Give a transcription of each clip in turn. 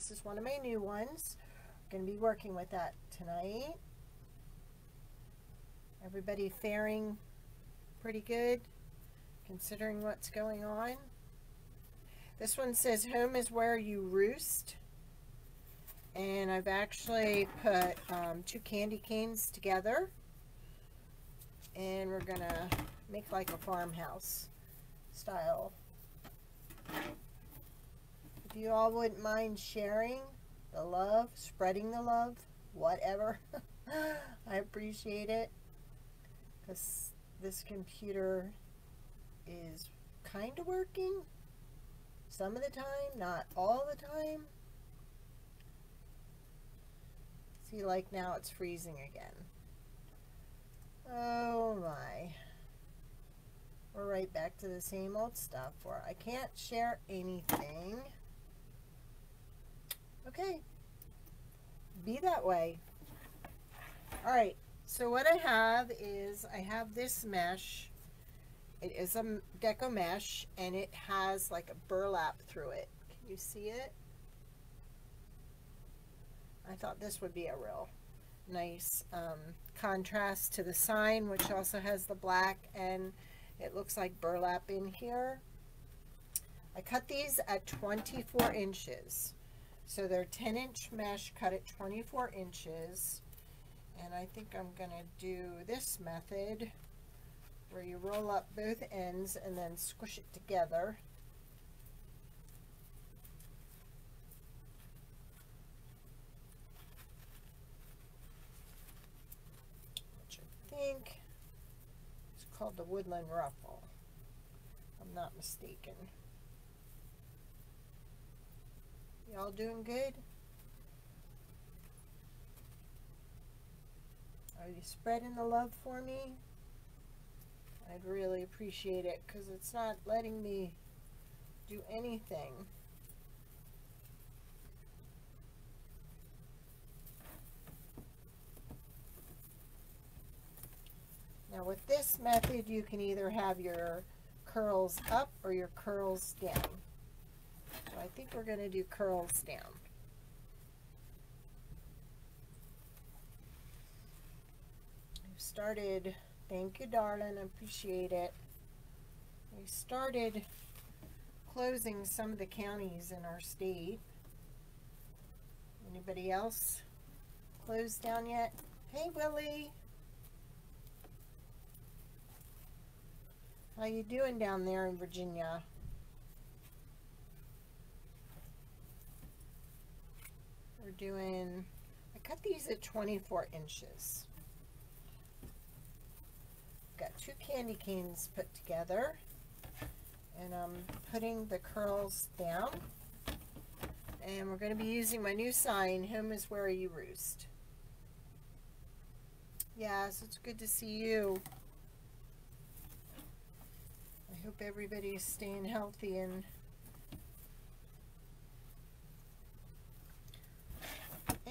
This is one of my new ones. Going to be working with that tonight. Everybody faring pretty good considering what's going on. This one says home is where you roost. And I've actually put um, two candy canes together. And we're going to make like a farmhouse style. If you all wouldn't mind sharing the love, spreading the love, whatever, I appreciate it. Because this computer is kind of working some of the time, not all the time. See, like now it's freezing again. Oh my. We're right back to the same old stuff where I can't share anything. Okay. Be that way. Alright, so what I have is I have this mesh. It is a deco mesh and it has like a burlap through it. Can you see it? I thought this would be a real nice um, contrast to the sign, which also has the black and it looks like burlap in here. I cut these at 24 inches. So they're 10 inch mesh cut at 24 inches. And I think I'm going to do this method where you roll up both ends and then squish it together. Which I think is called the Woodland Ruffle. I'm not mistaken. Y'all doing good? Are you spreading the love for me? I'd really appreciate it because it's not letting me do anything. Now with this method you can either have your curls up or your curls down. I think we're going to do curls down. I've started, thank you darling, I appreciate it. We started closing some of the counties in our state. Anybody else closed down yet? Hey Willie. How you doing down there in Virginia? We're doing, I cut these at 24 inches. Got two candy canes put together. And I'm putting the curls down. And we're going to be using my new sign, Home is Where You Roost. Yes, it's good to see you. I hope everybody is staying healthy and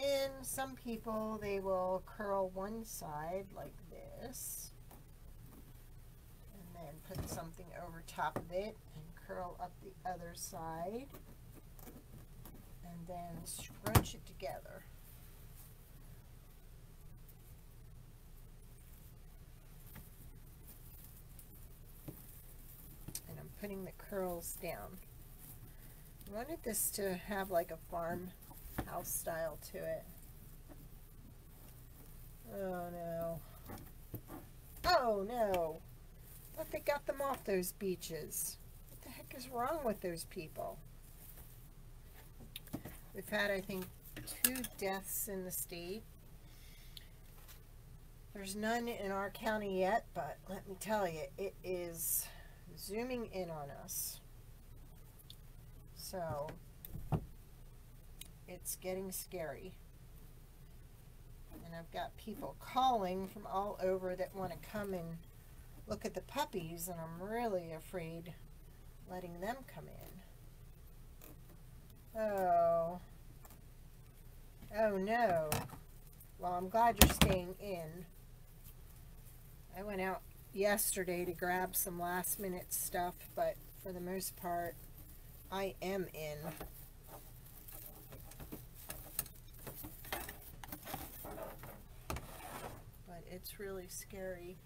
And some people, they will curl one side like this. And then put something over top of it and curl up the other side. And then scrunch it together. And I'm putting the curls down. I wanted this to have like a farm house style to it. Oh no. Oh no. Thought they got them off those beaches. What the heck is wrong with those people? We've had, I think, two deaths in the state. There's none in our county yet, but let me tell you, it is zooming in on us. So, it's getting scary. And I've got people calling from all over that want to come and look at the puppies, and I'm really afraid letting them come in. Oh. Oh no. Well, I'm glad you're staying in. I went out yesterday to grab some last minute stuff, but for the most part, I am in. It's really scary.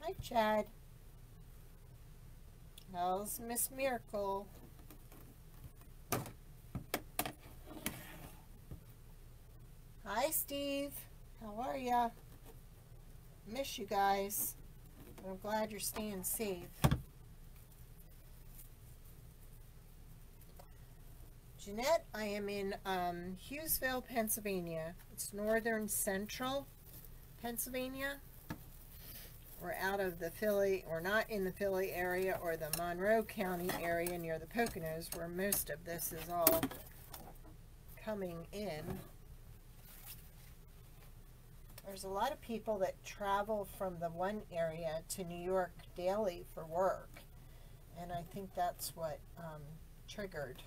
Hi, Chad. How's Miss Miracle? Hi, Steve. How are ya? Miss you guys. But I'm glad you're staying safe. Jeanette, I am in um, Hughesville, Pennsylvania. It's northern central Pennsylvania. We're out of the Philly, we're not in the Philly area or the Monroe County area near the Poconos where most of this is all coming in. There's a lot of people that travel from the one area to New York daily for work. And I think that's what um, triggered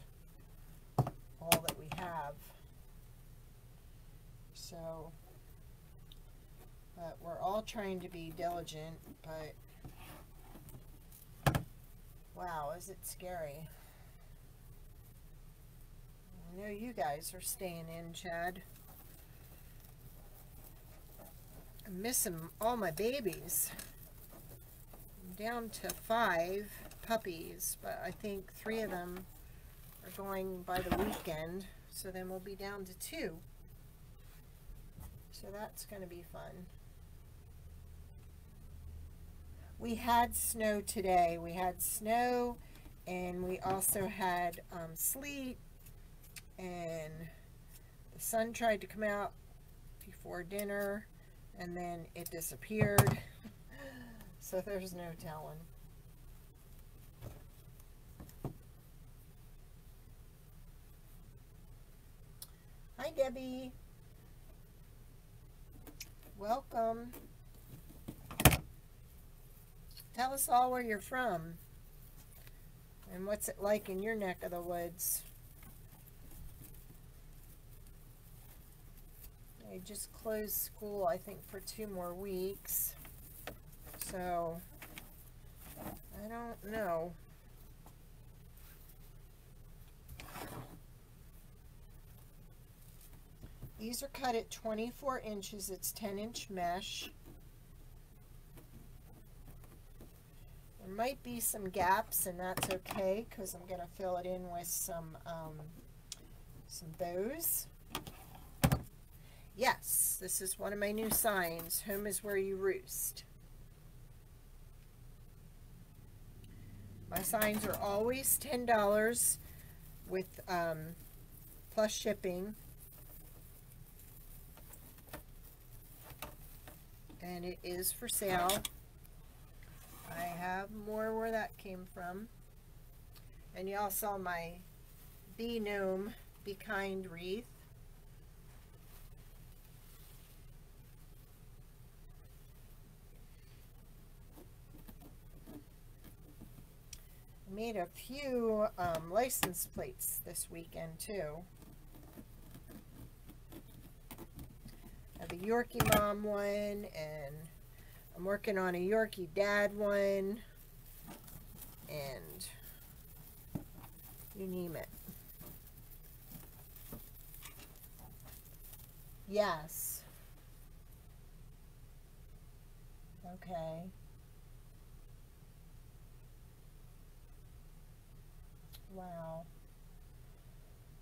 all that we have. So, but we're all trying to be diligent, but wow, is it scary. I know you guys are staying in, Chad. I'm missing all my babies. I'm down to five puppies, but I think three of them are going by the weekend, so then we'll be down to two. So that's going to be fun. We had snow today. We had snow and we also had um, sleet and the sun tried to come out before dinner and then it disappeared. so there's no telling. Hi, Debbie. Welcome. Tell us all where you're from and what's it like in your neck of the woods. They just closed school, I think, for two more weeks. So, I don't know. These are cut at 24 inches. It's 10 inch mesh. There might be some gaps and that's okay because I'm going to fill it in with some, um, some bows. Yes, this is one of my new signs. Home is where you roost. My signs are always $10 with um, plus shipping. and it is for sale. I have more where that came from. And y'all saw my Bee Gnome Be Kind wreath. Made a few um, license plates this weekend too. have a Yorkie mom one and I'm working on a Yorkie dad one and you name it. Yes. Okay. Wow.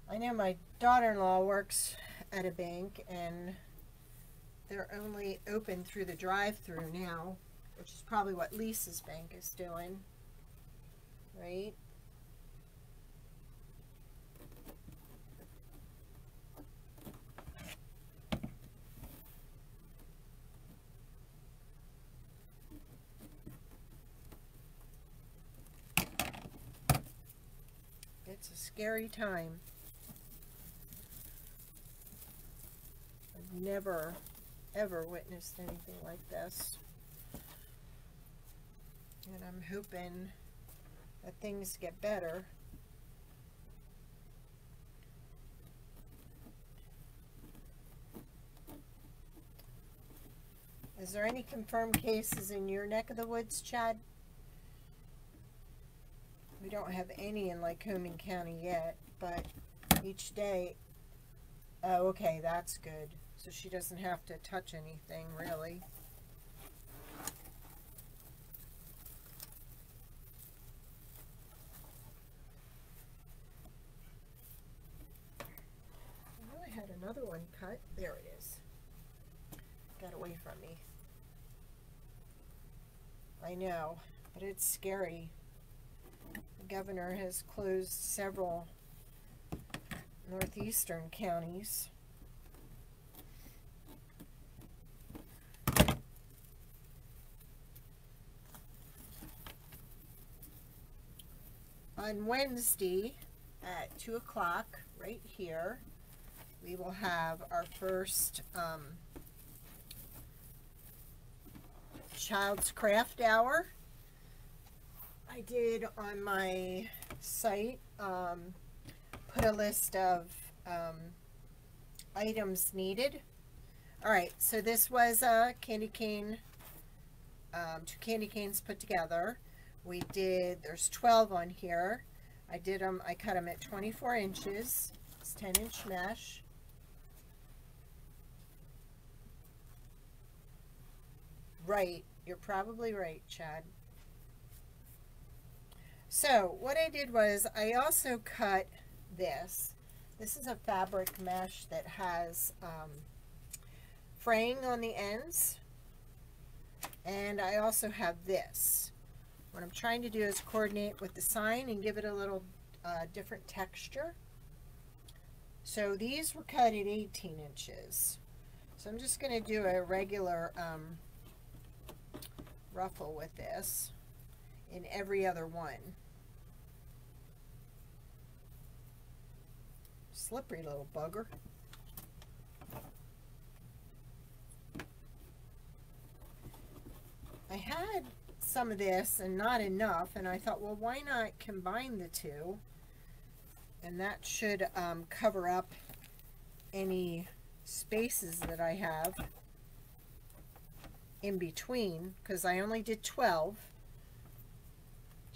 I know my daughter-in-law works at a bank and they're only open through the drive-through now, which is probably what Lisa's bank is doing, right? It's a scary time. I've never ever witnessed anything like this. And I'm hoping that things get better. Is there any confirmed cases in your neck of the woods, Chad? We don't have any in Lycoming County yet, but each day, oh, okay, that's good. So she doesn't have to touch anything really. I had another one cut. There it is. Got away from me. I know, but it's scary. The governor has closed several northeastern counties. On Wednesday at 2 o'clock, right here, we will have our first um, Child's Craft Hour. I did on my site um, put a list of um, items needed. All right, so this was a candy cane, um, two candy canes put together. We did, there's 12 on here. I did them, I cut them at 24 inches. It's 10 inch mesh. Right, you're probably right, Chad. So what I did was I also cut this. This is a fabric mesh that has um, fraying on the ends. And I also have this. What I'm trying to do is coordinate with the sign and give it a little uh, different texture. So these were cut at 18 inches. So I'm just going to do a regular um, ruffle with this in every other one. Slippery little bugger. I had some of this and not enough and I thought well why not combine the two? And that should um, cover up any spaces that I have in between because I only did 12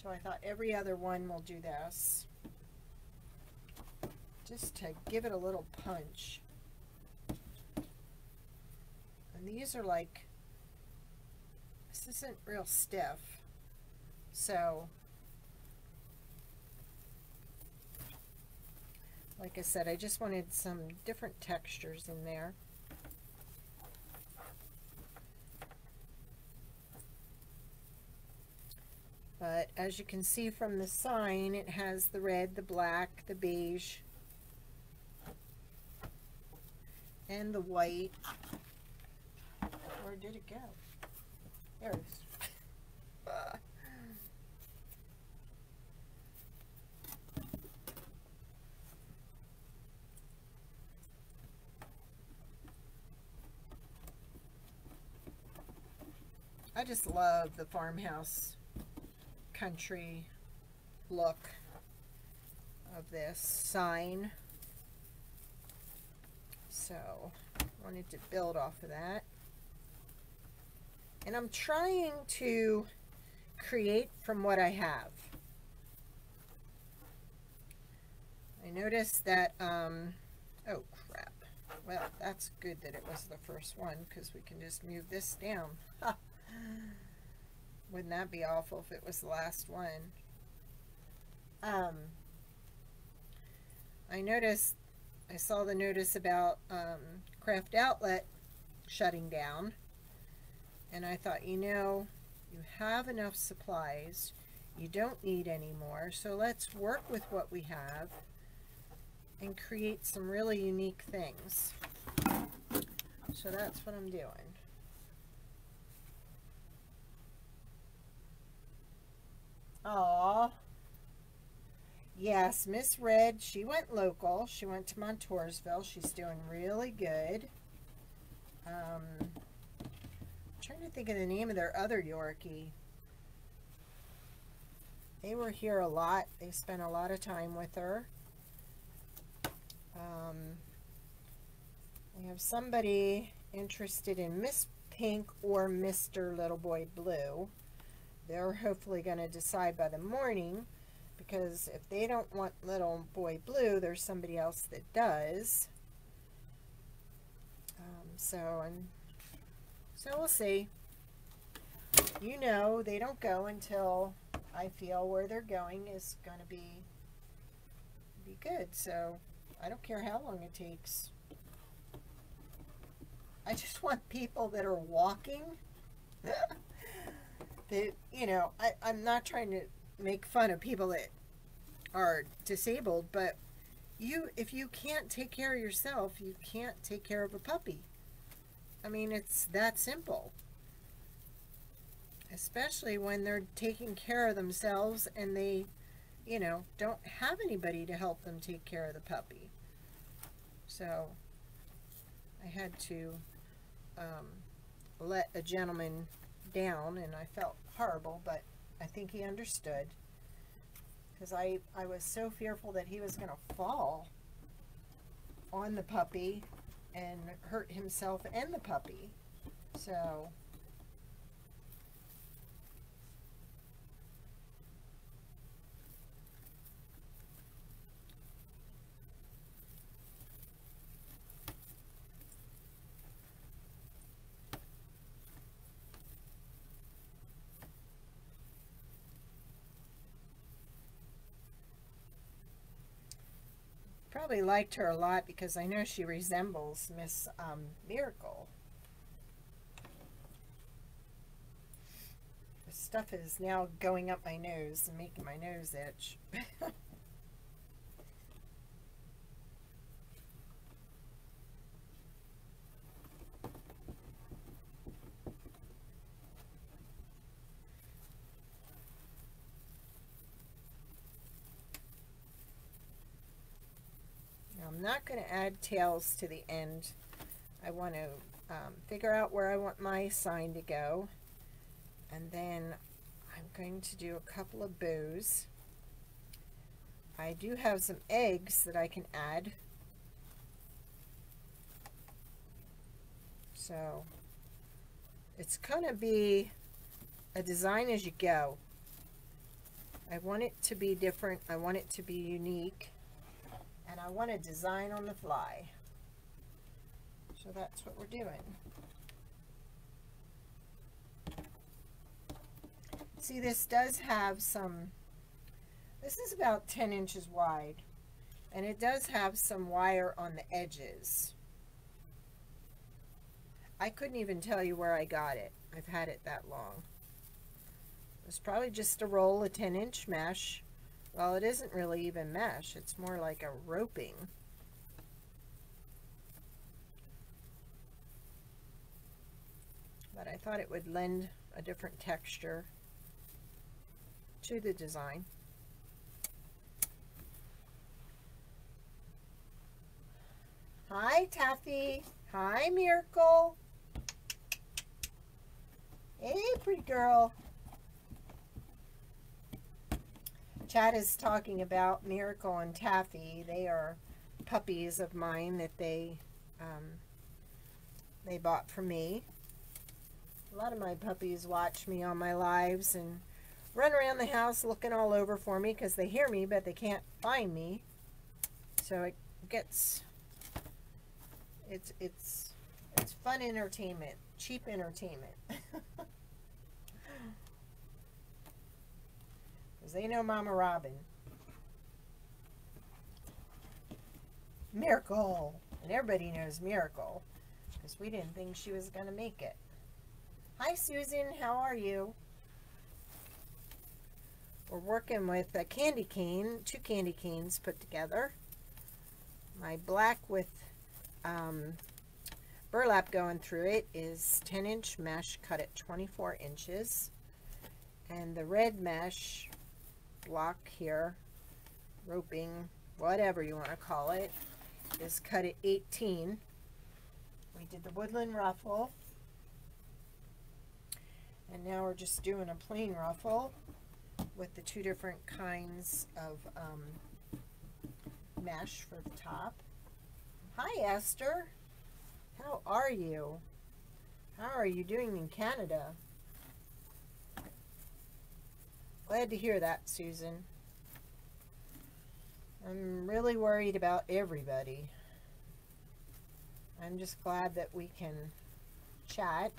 so I thought every other one will do this. Just to give it a little punch. And these are like this isn't real stiff so like I said I just wanted some different textures in there But as you can see from the sign, it has the red, the black, the beige, and the white. Where did it go? I just love the farmhouse country look of this sign. So, wanted to build off of that. And I'm trying to create from what I have. I noticed that, um, oh crap. Well, that's good that it was the first one because we can just move this down. Wouldn't that be awful if it was the last one? Um, I noticed, I saw the notice about um, Craft Outlet shutting down. And I thought, you know, you have enough supplies. You don't need any more. So let's work with what we have and create some really unique things. So that's what I'm doing. Aw. Yes, Miss Red, she went local. She went to Montoursville. She's doing really good. Um, trying to think of the name of their other Yorkie. They were here a lot. They spent a lot of time with her. Um, we have somebody interested in Miss Pink or Mr. Little Boy Blue they're hopefully going to decide by the morning because if they don't want little boy blue there's somebody else that does um, so, and so we'll see. You know, they don't go until I feel where they're going is going to be be good. So I don't care how long it takes. I just want people that are walking. that you know, I, I'm not trying to make fun of people that are disabled, but you if you can't take care of yourself, you can't take care of a puppy. I mean, it's that simple. Especially when they're taking care of themselves and they, you know, don't have anybody to help them take care of the puppy. So, I had to um, let a gentleman down and I felt horrible, but I think he understood because I, I was so fearful that he was going to fall on the puppy and hurt himself and the puppy. So probably liked her a lot because I know she resembles Miss um, Miracle. The stuff is now going up my nose and making my nose itch. I'm not going to add tails to the end. I want to um, figure out where I want my sign to go. And then I'm going to do a couple of bows. I do have some eggs that I can add. So it's going to be a design as you go. I want it to be different. I want it to be unique and I want to design on the fly. So that's what we're doing. See, this does have some, this is about 10 inches wide, and it does have some wire on the edges. I couldn't even tell you where I got it. I've had it that long. It's probably just a roll of 10 inch mesh well, it isn't really even mesh. It's more like a roping. But I thought it would lend a different texture to the design. Hi, Taffy. Hi, Miracle. Hey, pretty girl. Chad is talking about Miracle and Taffy. They are puppies of mine that they um, they bought for me. A lot of my puppies watch me on my lives and run around the house looking all over for me because they hear me but they can't find me. So it gets it's it's it's fun entertainment, cheap entertainment. they know Mama Robin. Miracle. And everybody knows Miracle. Because we didn't think she was going to make it. Hi, Susan. How are you? We're working with a candy cane, two candy canes put together. My black with um, burlap going through it is 10 inch mesh cut at 24 inches. And the red mesh block here, roping, whatever you want to call it, is cut at 18. We did the woodland ruffle. And now we're just doing a plain ruffle with the two different kinds of um, mesh for the top. Hi Esther, how are you? How are you doing in Canada? Glad to hear that, Susan. I'm really worried about everybody. I'm just glad that we can chat.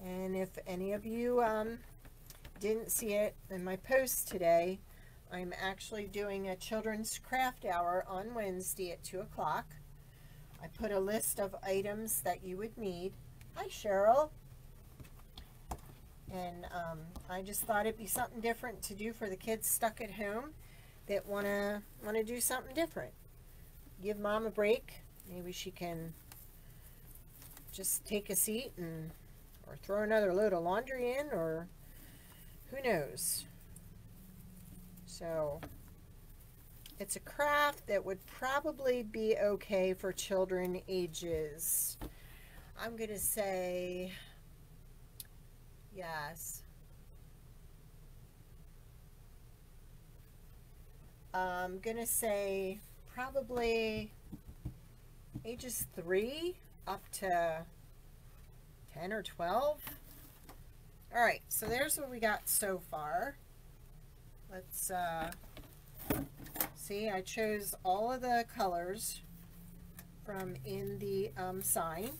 And if any of you um, didn't see it in my post today, I'm actually doing a children's craft hour on Wednesday at 2 o'clock. I put a list of items that you would need. Hi, Cheryl. And um, I just thought it'd be something different to do for the kids stuck at home that want to want to do something different. Give mom a break. Maybe she can just take a seat and or throw another load of laundry in or who knows. So it's a craft that would probably be okay for children ages. I'm going to say yes. I'm going to say probably ages 3 up to 10 or 12. All right, so there's what we got so far. Let's uh, see, I chose all of the colors from in the um, sign.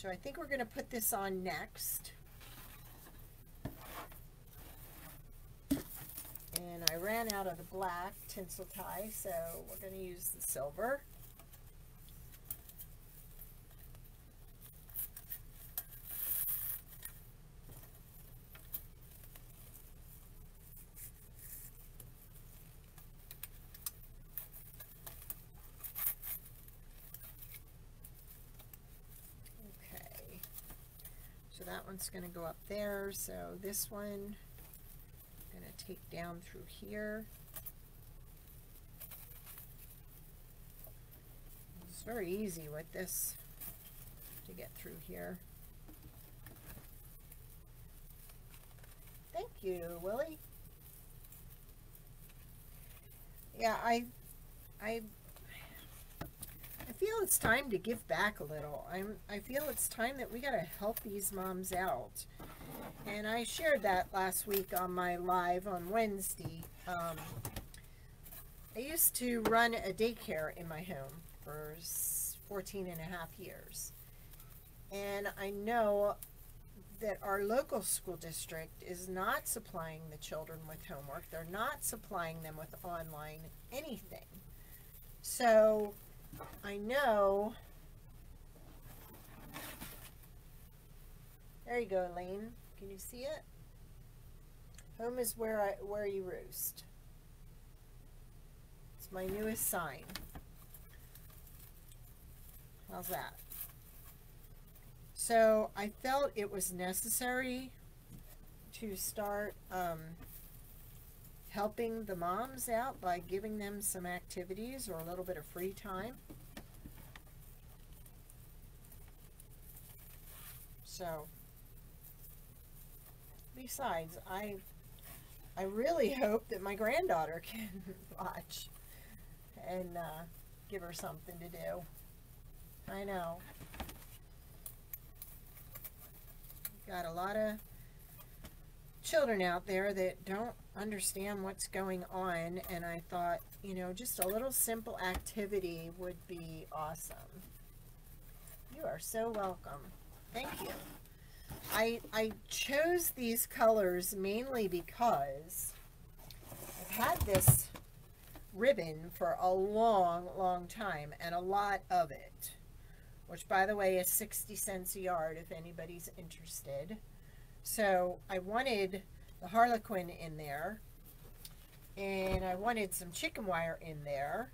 So I think we're going to put this on next. And I ran out of the black tinsel tie, so we're going to use the silver. That one's going to go up there. So this one I'm going to take down through here. It's very easy with this to get through here. Thank you, Willie. Yeah, I I it's time to give back a little. I'm, I feel it's time that we got to help these moms out. And I shared that last week on my live on Wednesday. Um, I used to run a daycare in my home for 14 and a half years. And I know that our local school district is not supplying the children with homework. They're not supplying them with online anything. So I know. There you go, Elaine. Can you see it? Home is where I where you roost. It's my newest sign. How's that? So I felt it was necessary to start um, helping the moms out by giving them some activities or a little bit of free time. So, besides, I I really hope that my granddaughter can watch and uh, give her something to do. I know. Got a lot of children out there that don't understand what's going on and I thought, you know, just a little simple activity would be awesome. You are so welcome. Thank you. I, I chose these colors mainly because I've had this ribbon for a long, long time and a lot of it, which by the way is 60 cents a yard if anybody's interested. So I wanted the Harlequin in there. And I wanted some chicken wire in there.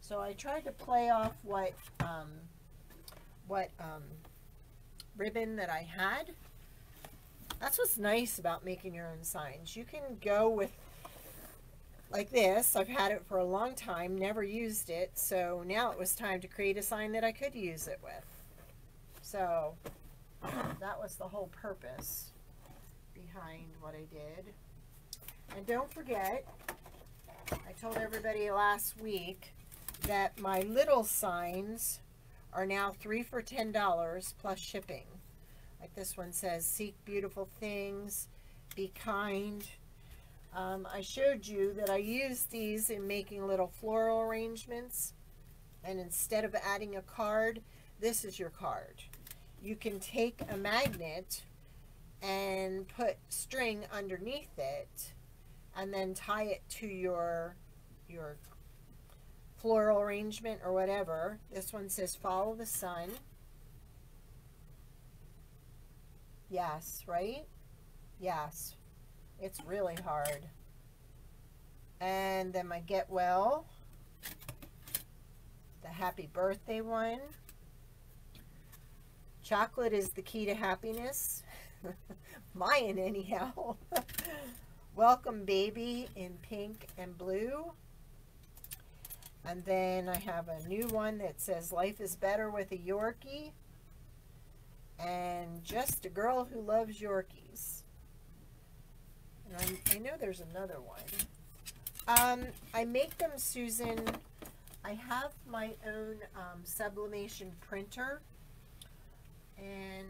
So I tried to play off what um, what um, ribbon that I had. That's what's nice about making your own signs. You can go with like this. I've had it for a long time, never used it. So now it was time to create a sign that I could use it with. So that was the whole purpose behind what I did. And don't forget, I told everybody last week that my little signs are now three for $10 plus shipping. Like this one says, seek beautiful things, be kind. Um, I showed you that I used these in making little floral arrangements. And instead of adding a card, this is your card. You can take a magnet and put string underneath it and then tie it to your your floral arrangement or whatever. This one says follow the sun. Yes, right? Yes. It's really hard. And then my get well. The happy birthday one. Chocolate is the key to happiness. Mine anyhow. Welcome baby in pink and blue. And then I have a new one that says life is better with a Yorkie. And just a girl who loves Yorkies. And i know there's another one. Um, I make them, Susan. I have my own um, sublimation printer. And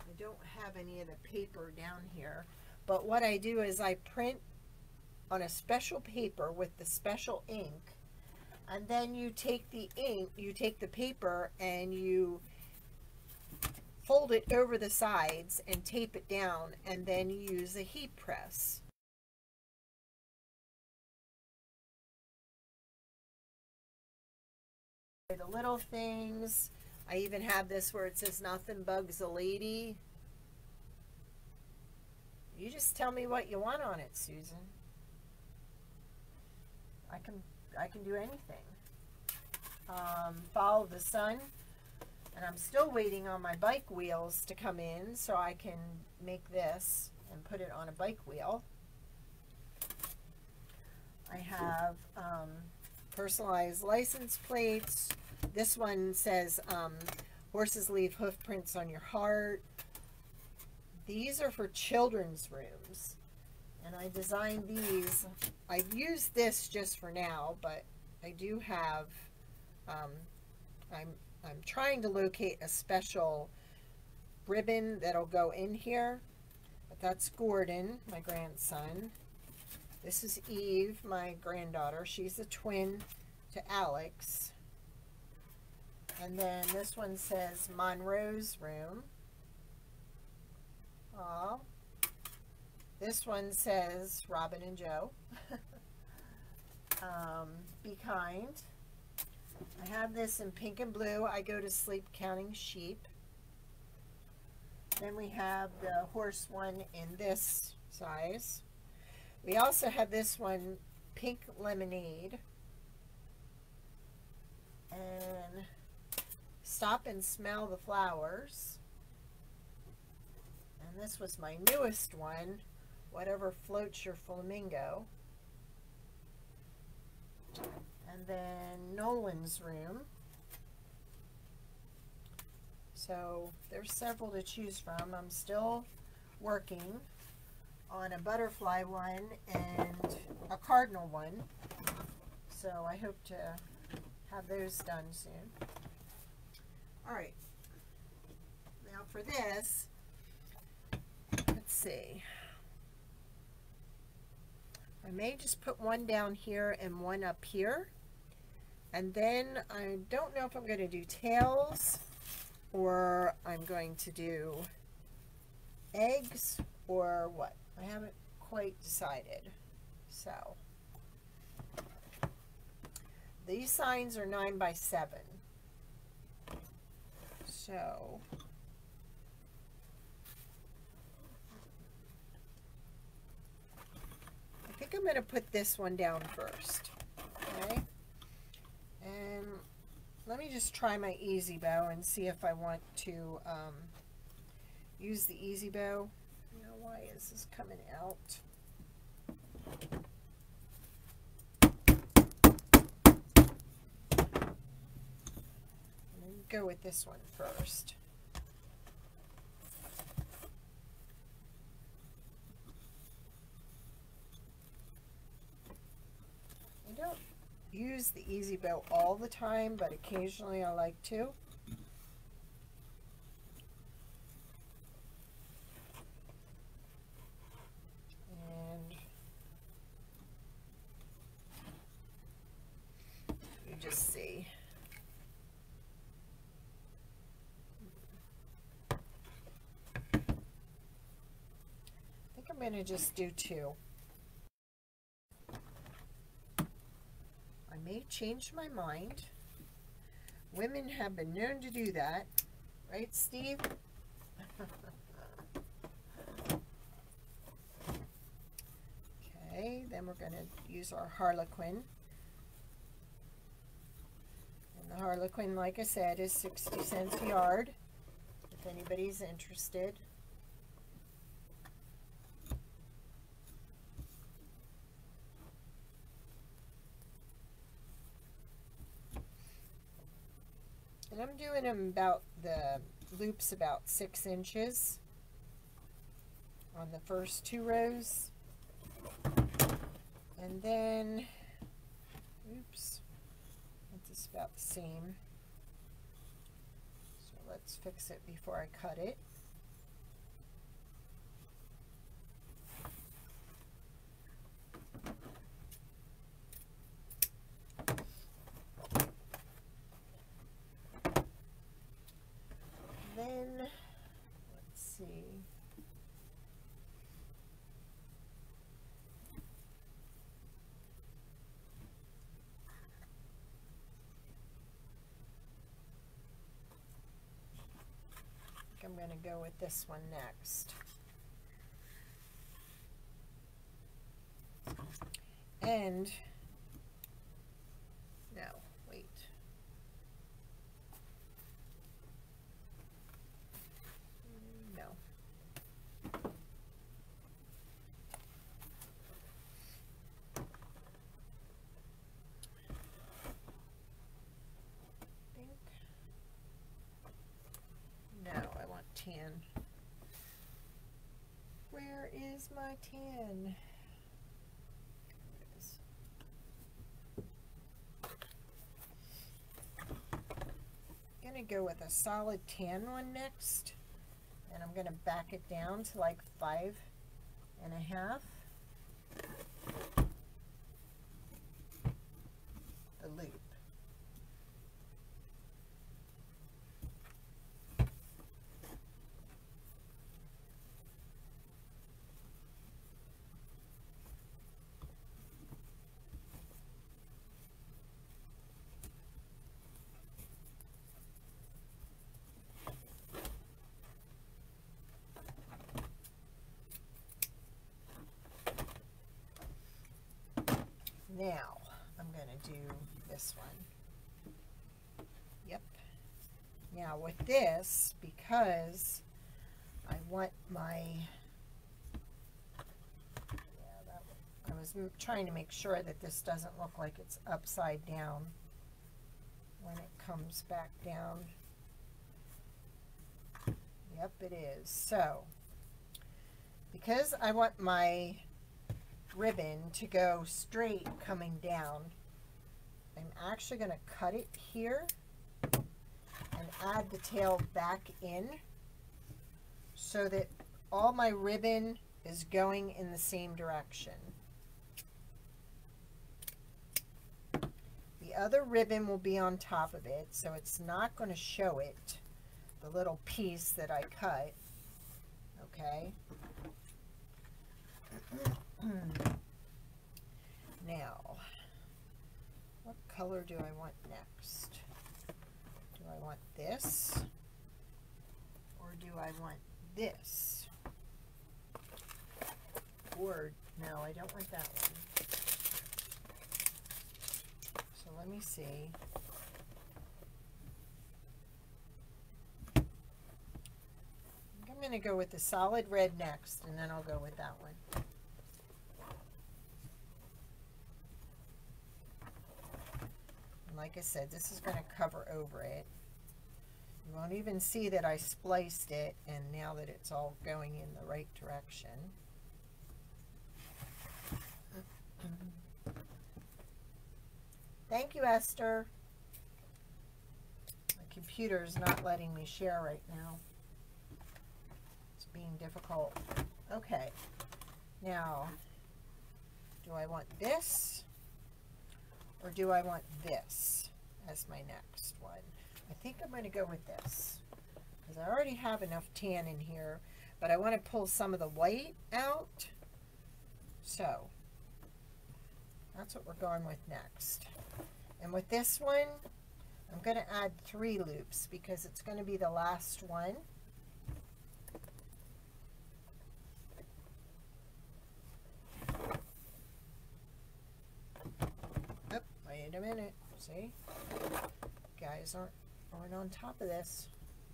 I don't have any of the paper down here. But what I do is I print on a special paper with the special ink. And then you take the ink, you take the paper and you fold it over the sides and tape it down and then you use a heat press. The little things. I even have this where it says nothing bugs a lady. You just tell me what you want on it, Susan. I can I can do anything. Um, follow the sun. And I'm still waiting on my bike wheels to come in so I can make this and put it on a bike wheel. I have um, personalized license plates. This one says um, horses leave hoof prints on your heart. These are for children's rooms. And I designed these. I've used this just for now, but I do have, um, I'm I'm trying to locate a special ribbon that'll go in here. But that's Gordon, my grandson. This is Eve, my granddaughter. She's a twin to Alex. And then this one says Monroe's room. Aw. This one says Robin and Joe. um, be kind. I have this in pink and blue. I go to sleep counting sheep. Then we have the horse one in this size. We also have this one, pink lemonade. And stop and smell the flowers. And this was my newest one, whatever floats your flamingo and then Nolan's room. So there's several to choose from. I'm still working on a butterfly one and a cardinal one. So I hope to have those done soon. All right. Now for this, let's see. I may just put one down here and one up here. And then I don't know if I'm going to do tails or I'm going to do eggs or what. I haven't quite decided. So these signs are 9 by 7. So I think I'm going to put this one down first. Okay. And let me just try my EZ bow and see if I want to um, use the EZ bow. Now, why is this coming out? Go with this one first. I don't use the EZ Bow all the time, but occasionally I like to. I'm going to just do two. I may change my mind. Women have been known to do that. Right, Steve? okay, then we're going to use our Harlequin. And the Harlequin, like I said, is 60 cents a yard, if anybody's interested. I'm them about the loops about six inches on the first two rows. And then, oops, it's about the same. So let's fix it before I cut it. then, let's see. I think I'm going to go with this one next. And, no, wait. No. think. No, I want tan. Where is my tan? There it is. Gonna go with a solid tan one next. And I'm gonna back it down to like five and a half. The loop. Now, I'm going to do this one. Yep. Now with this, because I want my, yeah, that, I was trying to make sure that this doesn't look like it's upside down when it comes back down. Yep, it is. So, because I want my ribbon to go straight coming down. I'm actually going to cut it here and add the tail back in so that all my ribbon is going in the same direction. The other ribbon will be on top of it, so it's not going to show it, the little piece that I cut. Okay. Hmm. now, what color do I want next? Do I want this? Or do I want this? Or, no, I don't want that one. So let me see. I'm going to go with the solid red next, and then I'll go with that one. Like I said, this is going to cover over it. You won't even see that I spliced it, and now that it's all going in the right direction. Thank you, Esther. My computer is not letting me share right now. It's being difficult. Okay. Now, do I want this or do I want this as my next one? I think I'm going to go with this because I already have enough tan in here. but I want to pull some of the white out. So that's what we're going with next. And with this one, I'm going to add three loops because it's going to be the last one. Oh, wait a minute. See? Guys aren't, aren't on top of this.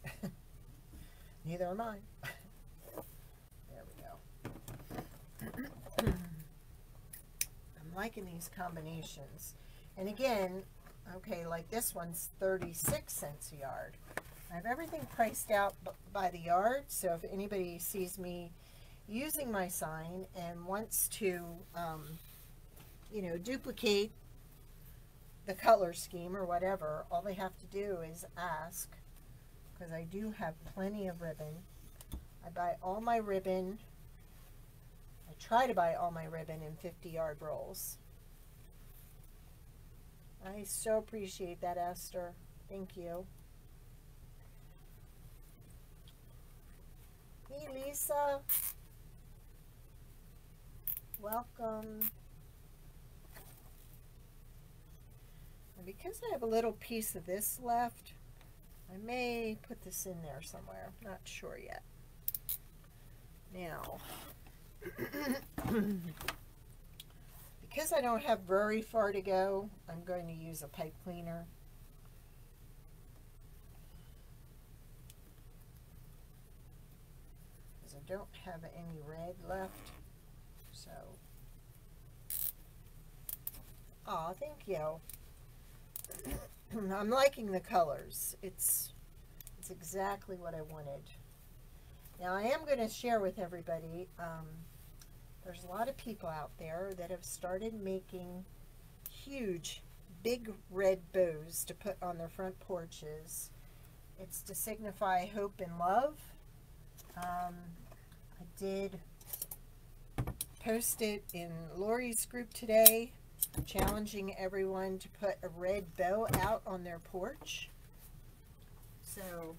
Neither am I. there we go. I'm liking these combinations. And again, okay, like this one's 36 cents a yard. I have everything priced out by the yard, so if anybody sees me using my sign and wants to, um, you know, duplicate the color scheme or whatever, all they have to do is ask, because I do have plenty of ribbon. I buy all my ribbon, I try to buy all my ribbon in 50 yard rolls. I so appreciate that, Esther. Thank you. Hey, Lisa. Welcome. And because I have a little piece of this left, I may put this in there somewhere. Not sure yet. Now, because I don't have very far to go, I'm going to use a pipe cleaner. Because I don't have any red left. So, oh, thank you. I'm liking the colors. It's, it's exactly what I wanted. Now I am going to share with everybody, um, there's a lot of people out there that have started making huge, big red bows to put on their front porches. It's to signify hope and love. Um, I did post it in Lori's group today, challenging everyone to put a red bow out on their porch. So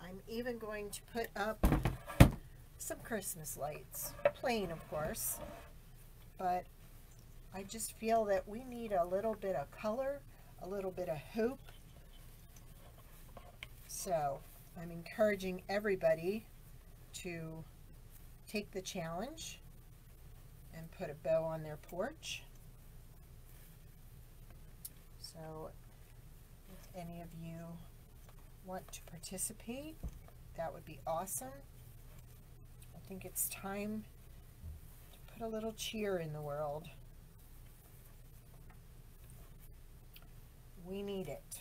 I'm even going to put up some Christmas lights. Plain, of course. But I just feel that we need a little bit of color, a little bit of hope. So I'm encouraging everybody to take the challenge and put a bow on their porch. So if any of you want to participate, that would be awesome I think it's time to put a little cheer in the world. We need it.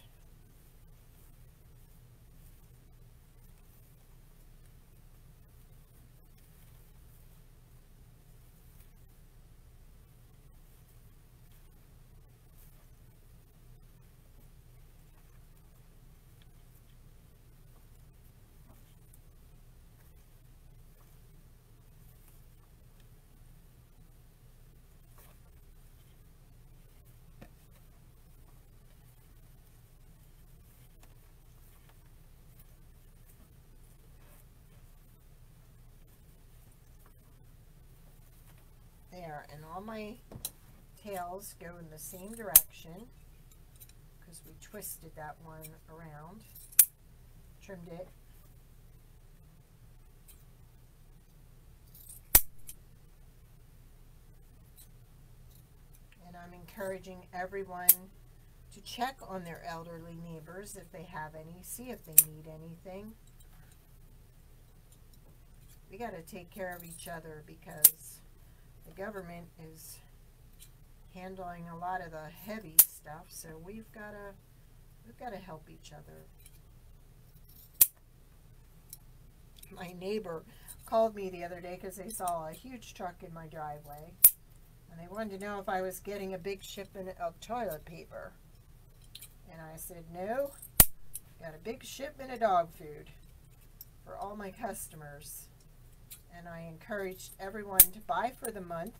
there and all my tails go in the same direction because we twisted that one around trimmed it. And I'm encouraging everyone to check on their elderly neighbors if they have any see if they need anything. We got to take care of each other because the government is handling a lot of the heavy stuff, so we've got to we've got to help each other. My neighbor called me the other day because they saw a huge truck in my driveway, and they wanted to know if I was getting a big shipment of toilet paper. And I said, no, got a big shipment of dog food for all my customers and I encouraged everyone to buy for the month.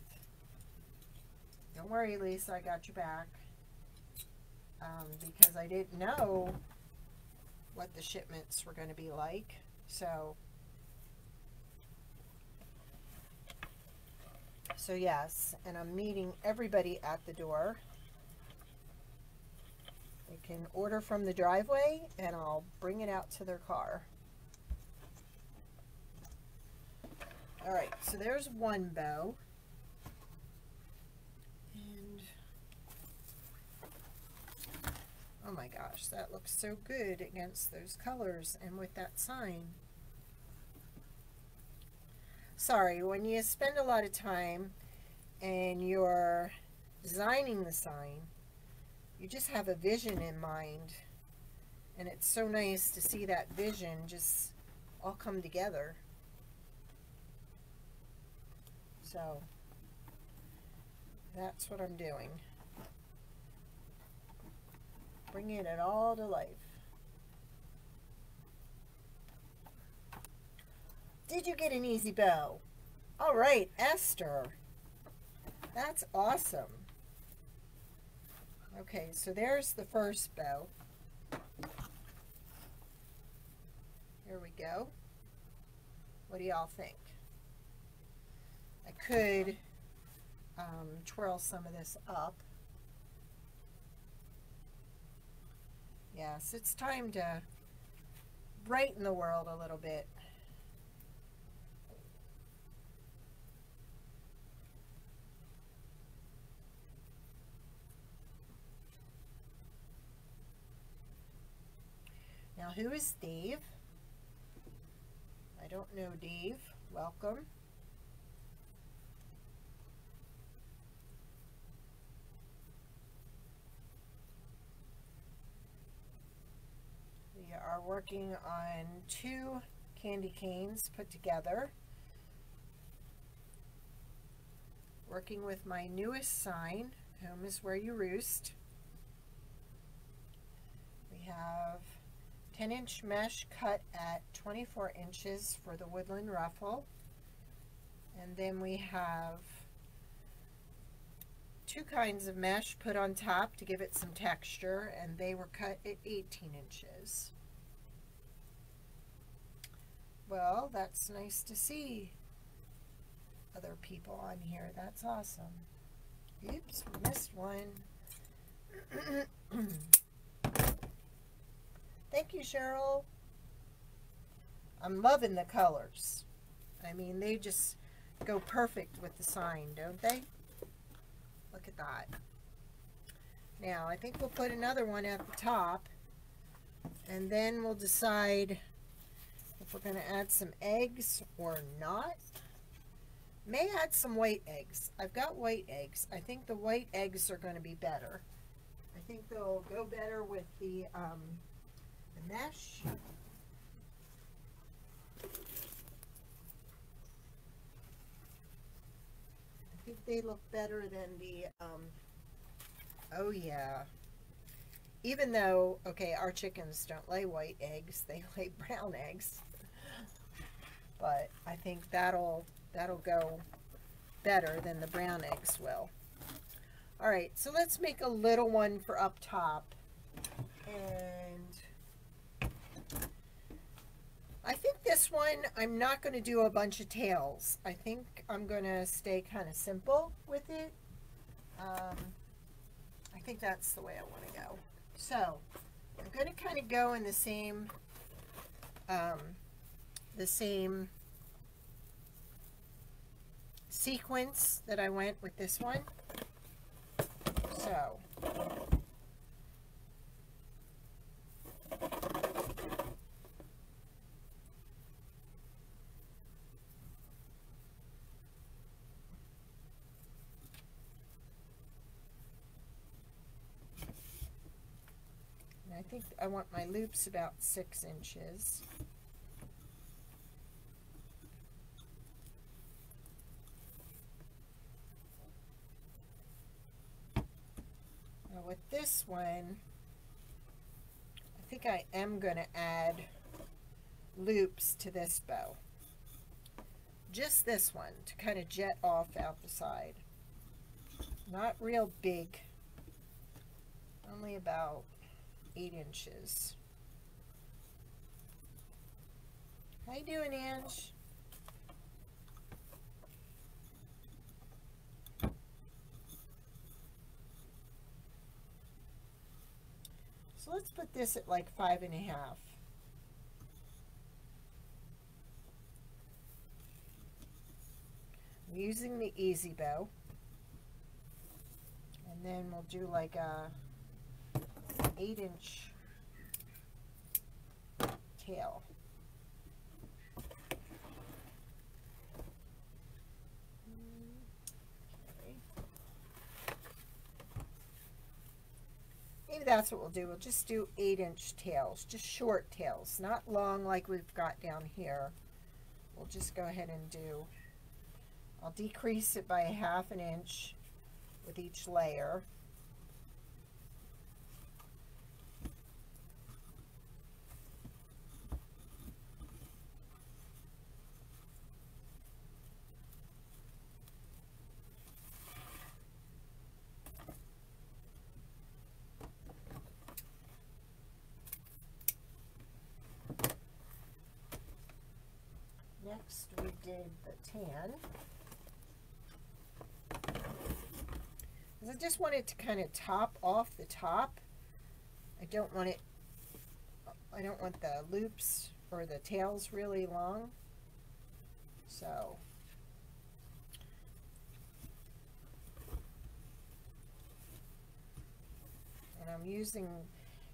Don't worry, Lisa, I got your back. Um, because I didn't know what the shipments were going to be like. So, so yes, and I'm meeting everybody at the door. They can order from the driveway and I'll bring it out to their car. All right, so there's one bow. And oh my gosh, that looks so good against those colors and with that sign. Sorry, when you spend a lot of time and you're designing the sign, you just have a vision in mind. And it's so nice to see that vision just all come together. So that's what I'm doing. Bringing it all to life. Did you get an EZ bow? All right, Esther. That's awesome. Okay, so there's the first bow. Here we go. What do y'all think? Could um, twirl some of this up. Yes, it's time to brighten the world a little bit. Now, who is Dave? I don't know Dave. Welcome. Are working on two candy canes put together. Working with my newest sign, Home is Where You Roost. We have 10 inch mesh cut at 24 inches for the woodland ruffle. And then we have two kinds of mesh put on top to give it some texture and they were cut at 18 inches. Well, that's nice to see other people on here. That's awesome. Oops, missed one. Thank you, Cheryl. I'm loving the colors. I mean, they just go perfect with the sign, don't they? Look at that. Now, I think we'll put another one at the top. And then we'll decide if we're going to add some eggs or not. May add some white eggs. I've got white eggs. I think the white eggs are going to be better. I think they'll go better with the um, mesh. I think they look better than the, um, oh yeah. Even though, okay, our chickens don't lay white eggs, they lay brown eggs. But I think that'll, that'll go better than the brown eggs will. All right, so let's make a little one for up top. And I think this one, I'm not going to do a bunch of tails. I think I'm going to stay kind of simple with it. Um, I think that's the way I want to go. So, I'm going to kind of go in the same, um, the same sequence that I went with this one. So, I think I want my loops about six inches. Now with this one, I think I am going to add loops to this bow. Just this one to kind of jet off out the side. Not real big. Only about eight inches. How you doing, Ange? Let's put this at like five and a half. I'm using the EZ bow. And then we'll do like a eight inch tail. Okay. Maybe that's what we'll do. We'll just do eight inch tails, just short tails, not long like we've got down here. We'll just go ahead and do, I'll decrease it by a half an inch with each layer. Next we tan. I just want it to kind of top off the top. I don't want it, I don't want the loops or the tails really long. So. And I'm using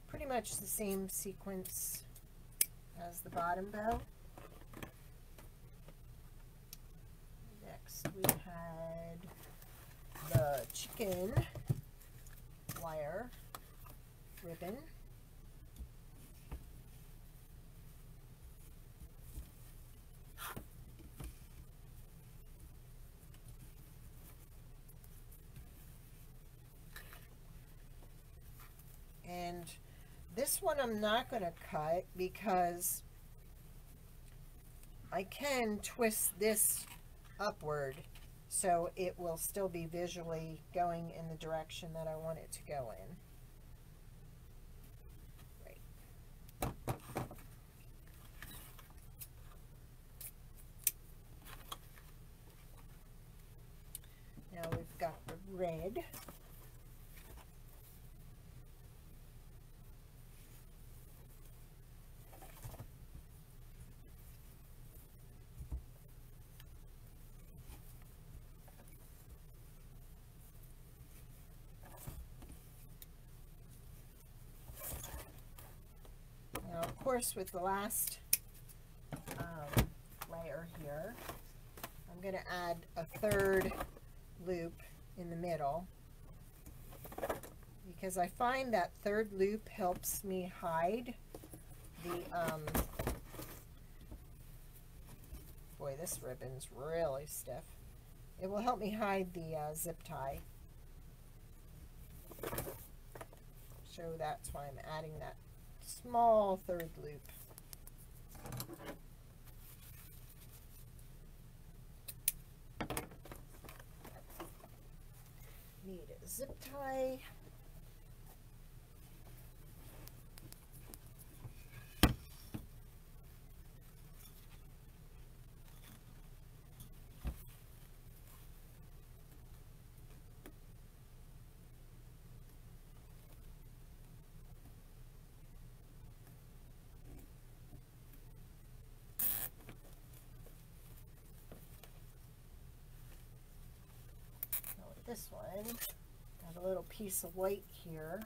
pretty much the same sequence as the bottom bow. We had the chicken wire ribbon. And this one I'm not going to cut because I can twist this upward so it will still be visually going in the direction that I want it to go in. Now we've got the red. With the last um, layer here, I'm going to add a third loop in the middle because I find that third loop helps me hide the, um, boy, this ribbon's really stiff. It will help me hide the uh, zip tie. So that's why I'm adding that small third loop. Need a zip tie. This one. Got a little piece of white here.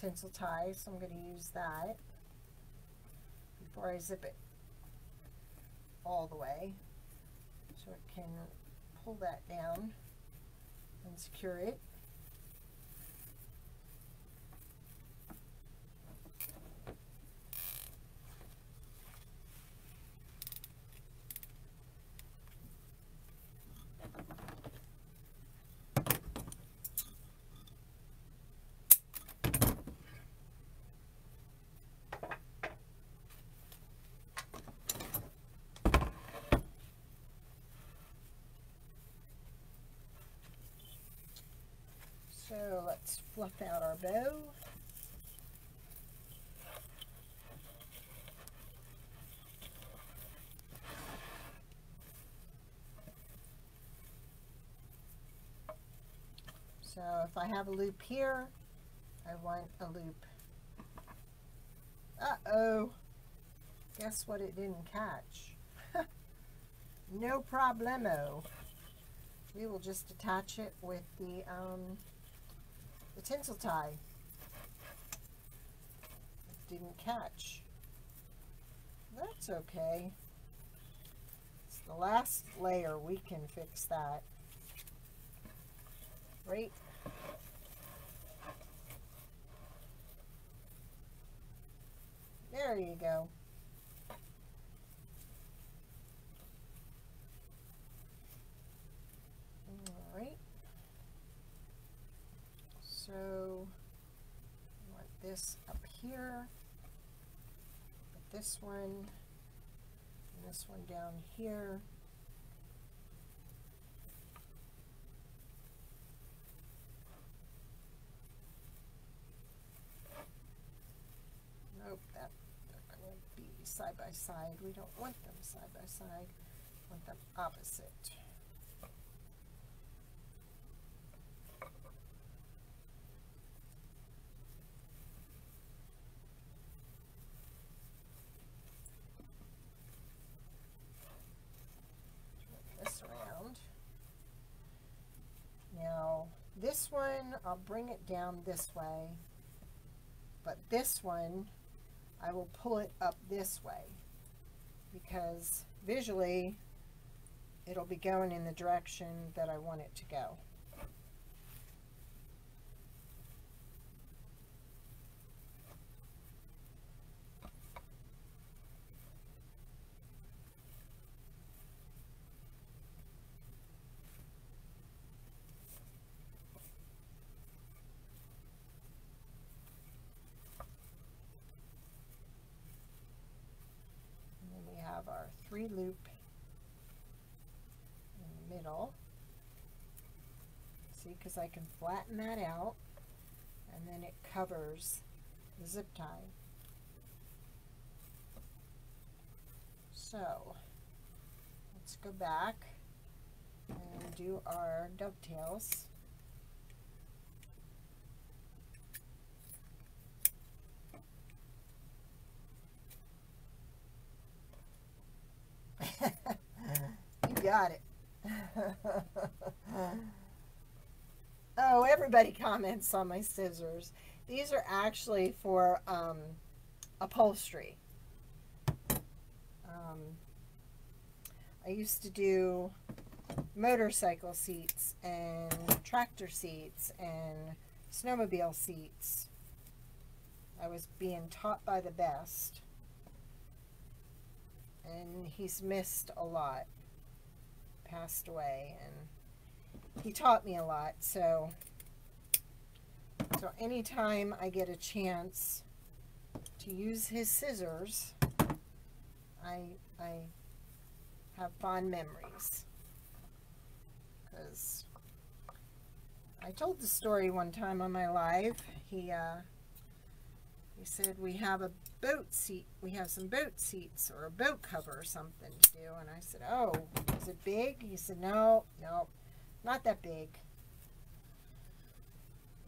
Tinsel tie, so I'm going to use that before I zip it all the way. So it can pull that down and secure it. So let's fluff out our bow. So if I have a loop here, I want a loop Uh-oh. Guess what it didn't catch? no problemo. We will just attach it with the, um, the tinsel tie. Didn't catch. That's okay. It's the last layer. We can fix that. Right There you go. Alright. So, want this up here. Put this one, and this one down here. Nope, that, that would be side by side. We don't want them side by side. We want them opposite. this around. Now, this one, I'll bring it down this way, but this one, I will pull it up this way because visually it'll be going in the direction that I want it to go. Three loop in the middle. See, because I can flatten that out and then it covers the zip tie. So, let's go back and do our dovetails. you got it. oh, everybody comments on my scissors. These are actually for um, upholstery. Um, I used to do motorcycle seats and tractor seats and snowmobile seats. I was being taught by the best and he's missed a lot. Passed away, and he taught me a lot. So, so anytime I get a chance to use his scissors, I I have fond memories. Because I told the story one time on my live. He uh, he said we have a boat seat. We have some boat seats or a boat cover or something to do. And I said, oh, is it big? He said, no, no, not that big.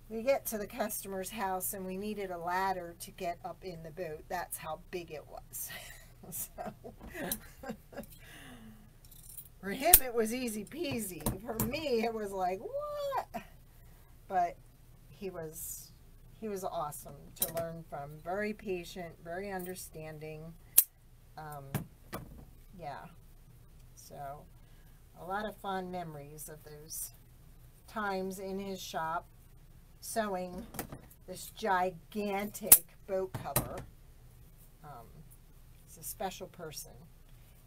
We get to the customer's house and we needed a ladder to get up in the boat. That's how big it was. so, for him it was easy peasy. For me it was like, what? But he was he was awesome to learn from. Very patient, very understanding. Um, yeah. So, a lot of fond memories of those times in his shop sewing this gigantic boat cover. Um, he's a special person.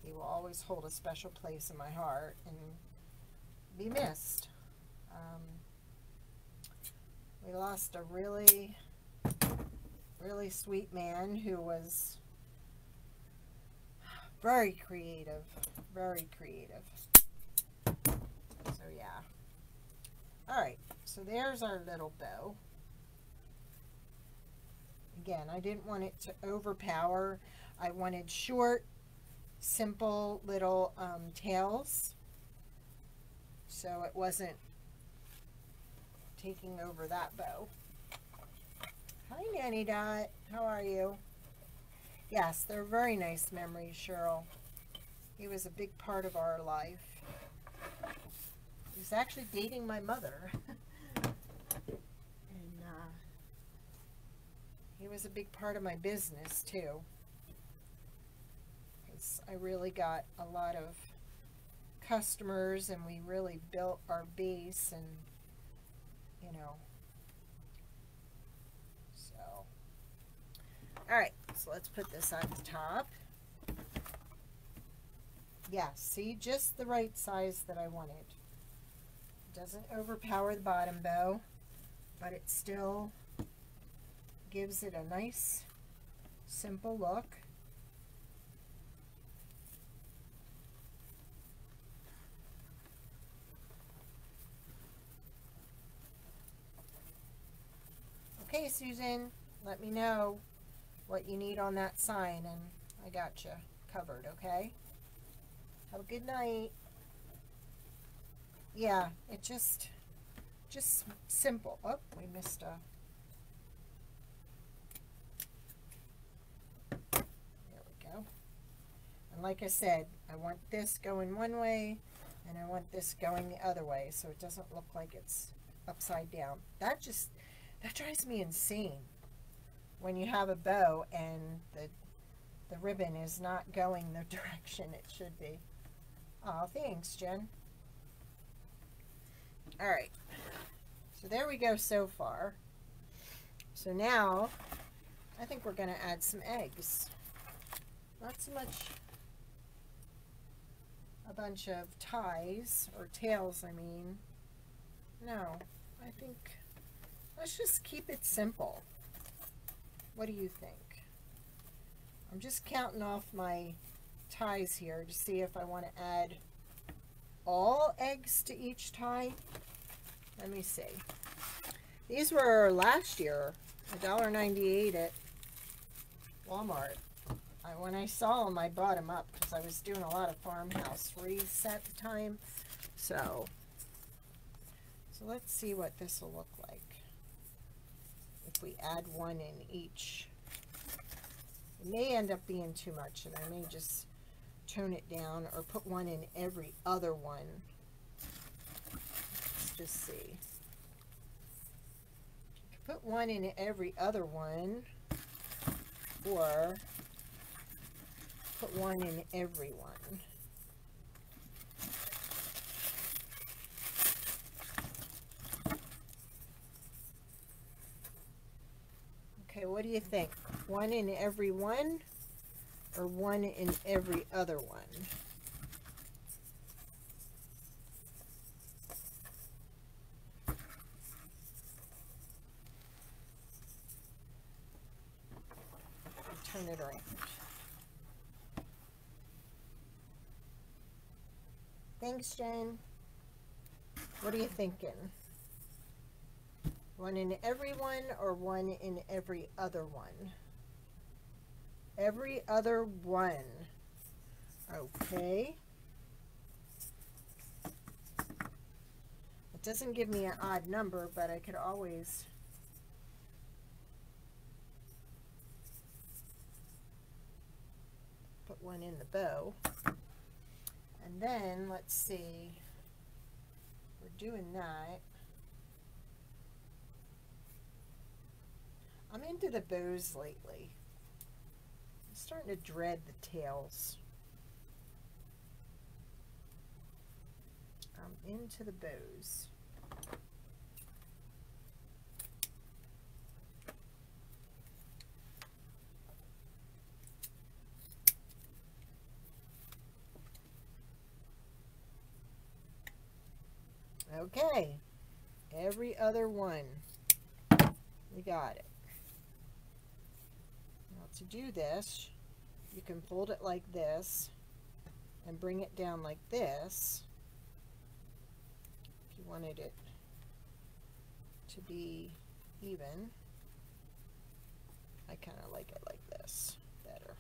He will always hold a special place in my heart and be missed. Um, we lost a really, really sweet man who was very creative, very creative. So yeah. All right, so there's our little bow. Again, I didn't want it to overpower. I wanted short, simple little um, tails. So it wasn't taking over that bow. Hi, Nanny Dot. How are you? Yes, they're very nice memories, Cheryl. He was a big part of our life. He was actually dating my mother. and uh, he was a big part of my business, too. I really got a lot of customers and we really built our base and, you know, so. All right, so let's put this on the top. Yeah, see, just the right size that I wanted. Doesn't overpower the bottom bow, but it still gives it a nice, simple look. Okay, Susan, let me know what you need on that sign and I got you covered, okay? Have a good night. Yeah, it just, just simple. Oh, we missed a, there we go. And like I said, I want this going one way and I want this going the other way so it doesn't look like it's upside down. That just, that drives me insane when you have a bow and the the ribbon is not going the direction it should be. Oh, thanks, Jen. All right. So there we go so far. So now, I think we're going to add some eggs. Not so much a bunch of ties, or tails, I mean. No, I think Let's just keep it simple. What do you think? I'm just counting off my ties here to see if I want to add all eggs to each tie. Let me see. These were last year, $1.98 at Walmart. I, when I saw them, I bought them up because I was doing a lot of farmhouse the time. So, so let's see what this will look like if we add one in each. It may end up being too much, and I may just tone it down or put one in every other one. Let's just see. Put one in every other one, or put one in every one. Okay, what do you think? One in every one or one in every other one? Turn it around. Thanks, Jen. What are you thinking? One in every one or one in every other one? Every other one. Okay. It doesn't give me an odd number, but I could always put one in the bow. And then, let's see, we're doing that. I'm into the bows lately. I'm starting to dread the tails. I'm into the bows. Okay, every other one. We got it to do this, you can fold it like this and bring it down like this if you wanted it to be even. I kind of like it like this better.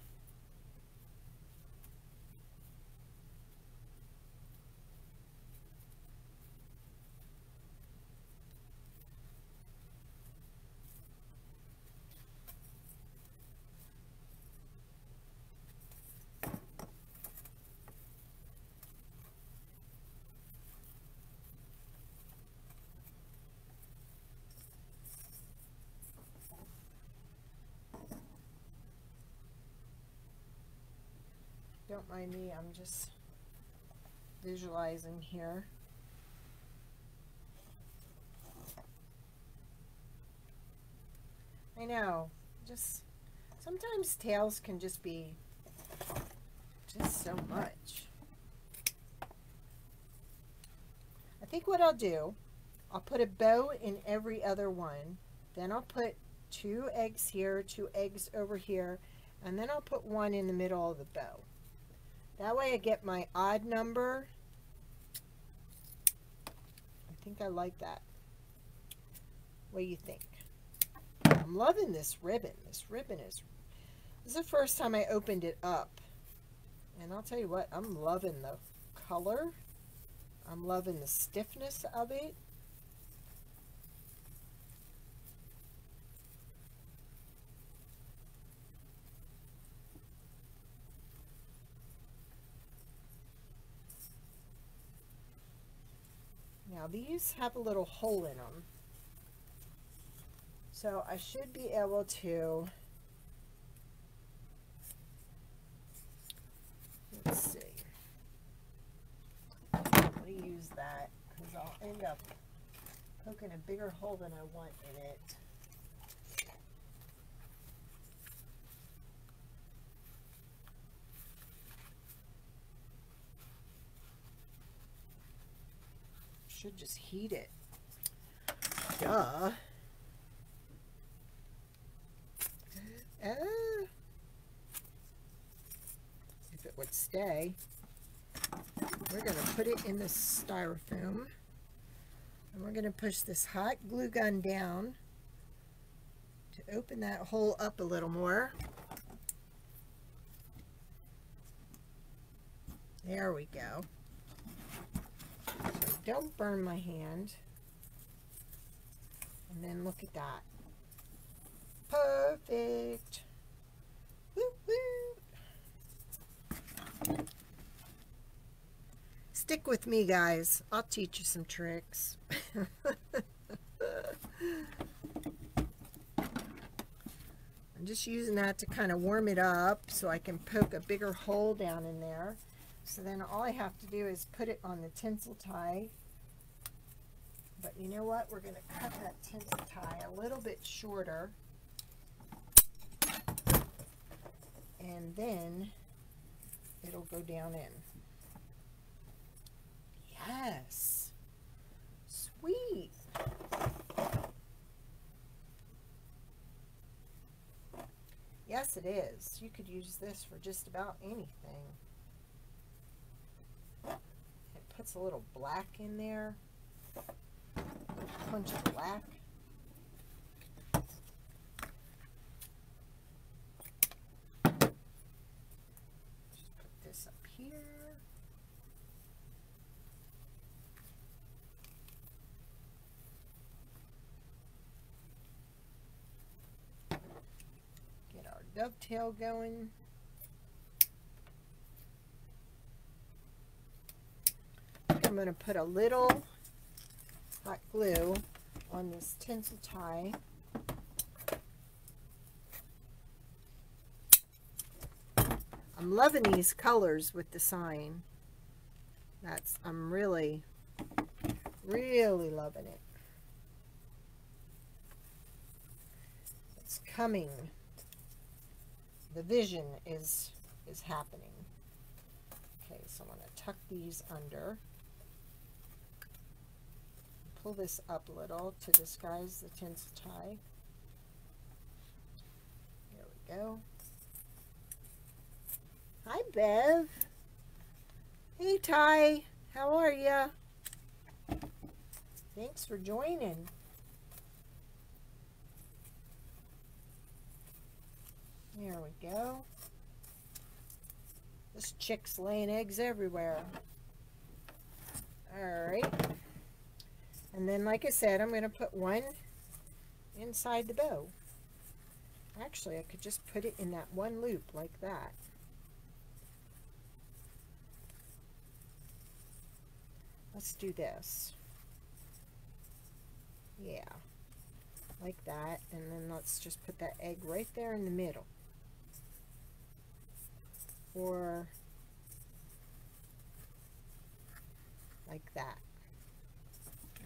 Don't mind me, I'm just visualizing here. I know, just sometimes tails can just be just so much. I think what I'll do, I'll put a bow in every other one. Then I'll put two eggs here, two eggs over here, and then I'll put one in the middle of the bow. That way I get my odd number. I think I like that. What do you think? I'm loving this ribbon. This ribbon is, this is the first time I opened it up. And I'll tell you what, I'm loving the color. I'm loving the stiffness of it. Now these have a little hole in them. So I should be able to, let's see. I'm to use that because I'll end up poking a bigger hole than I want in it. Should just heat it. Duh. Uh, if it would stay. We're going to put it in the styrofoam. And we're going to push this hot glue gun down to open that hole up a little more. There we go. Don't burn my hand. And then look at that. Perfect. Woo, woo. Stick with me, guys. I'll teach you some tricks. I'm just using that to kind of warm it up so I can poke a bigger hole down in there. So then all I have to do is put it on the tinsel tie. But you know what? We're going to cut that tinsel tie a little bit shorter. And then it'll go down in. Yes. Sweet. Yes, it is. You could use this for just about anything. Puts a little black in there. A punch of black. Just put this up here. Get our dovetail going. I'm going to put a little hot glue on this tinsel tie. I'm loving these colors with the sign. That's, I'm really, really loving it. It's coming. The vision is, is happening. Okay, so I'm going to tuck these under. Pull this up a little to disguise the tinsel tie. There we go. Hi, Bev. Hey, Ty. How are ya? Thanks for joining. There we go. This chick's laying eggs everywhere. Alright. And then, like I said, I'm going to put one inside the bow. Actually, I could just put it in that one loop like that. Let's do this. Yeah, like that. And then let's just put that egg right there in the middle. Or like that.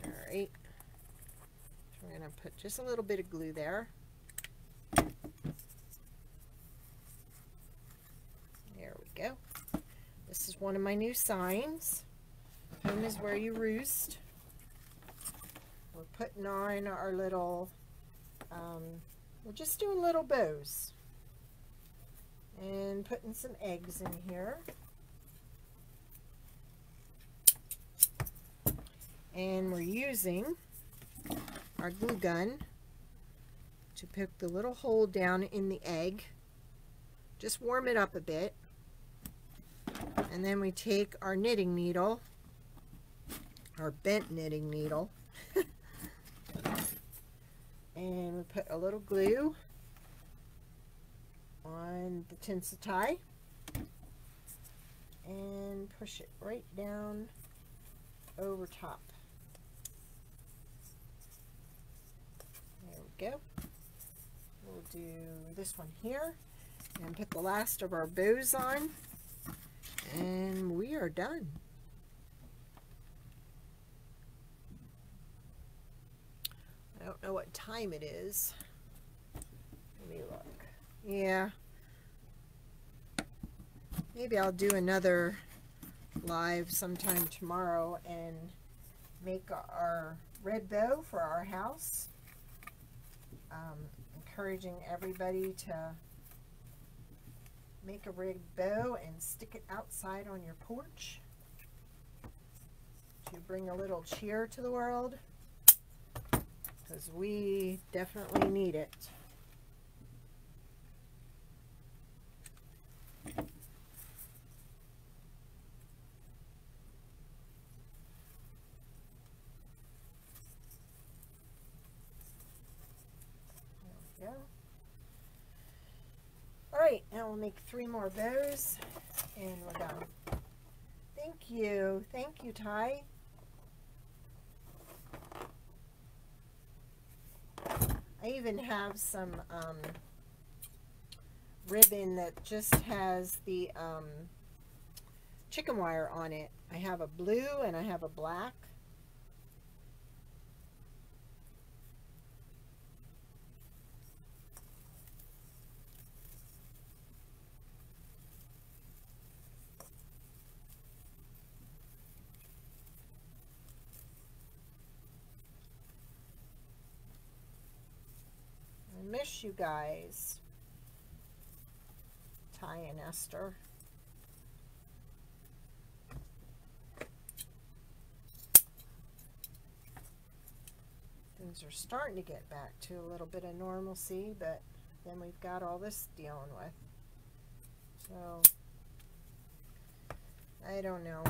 All right. We're going to put just a little bit of glue there. There we go. This is one of my new signs. Home is where you roost. We're putting on our little, um, we're just doing little bows. And putting some eggs in here. And we're using our glue gun to poke the little hole down in the egg. Just warm it up a bit. And then we take our knitting needle, our bent knitting needle, and we put a little glue on the tinsel tie and push it right down over top. There we go. We'll do this one here and put the last of our bows on and we are done. I don't know what time it is. Let me look. Yeah. Maybe I'll do another live sometime tomorrow and make our red bow for our house. Um, encouraging everybody to make a red bow and stick it outside on your porch to bring a little cheer to the world because we definitely need it. There we go. Alright, now we'll make three more bows and we're done. Thank you. Thank you, Ty. I even have some um, ribbon that just has the um, chicken wire on it. I have a blue and I have a black. You guys. Ty and Esther. Things are starting to get back to a little bit of normalcy, but then we've got all this dealing with. So, I don't know.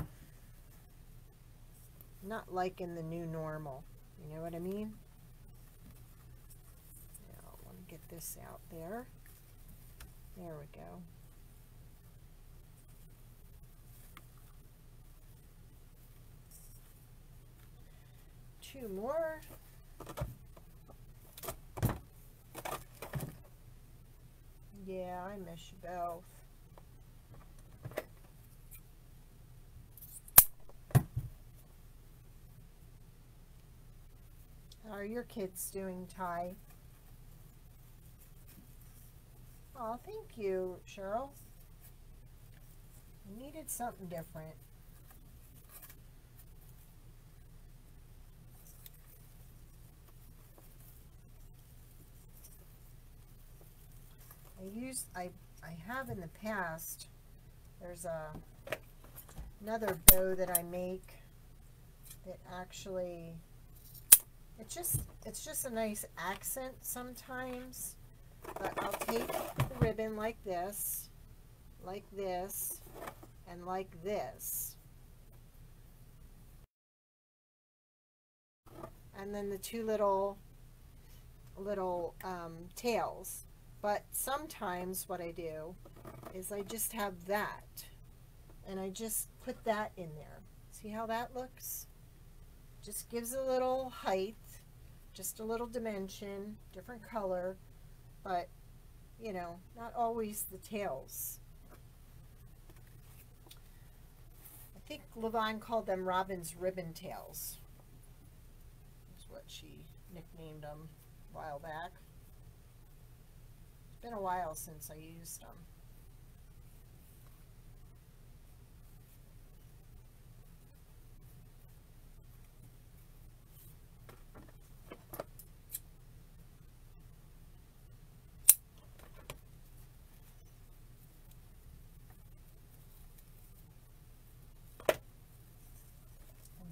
Not liking the new normal. You know what I mean? Get this out there. There we go. Two more. Yeah, I miss you both. How are your kids doing, Ty? Oh, thank you, Cheryl. I needed something different. I used, I, I have in the past, there's a, another bow that I make that actually, it's just, it's just a nice accent sometimes but I'll take the ribbon like this, like this, and like this. And then the two little, little um, tails. But sometimes what I do is I just have that. And I just put that in there. See how that looks? Just gives a little height, just a little dimension, different color but you know, not always the tails. I think Levine called them Robin's ribbon tails. That's what she nicknamed them a while back. It's been a while since I used them.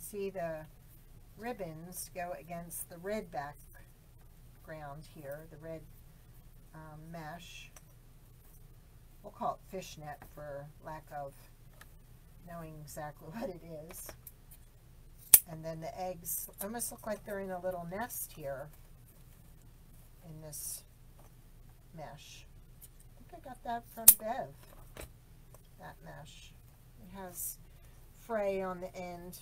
See the ribbons go against the red background here, the red um, mesh. We'll call it fishnet for lack of knowing exactly what it is. And then the eggs almost look like they're in a little nest here in this mesh. I think I got that from Bev, that mesh. It has fray on the end.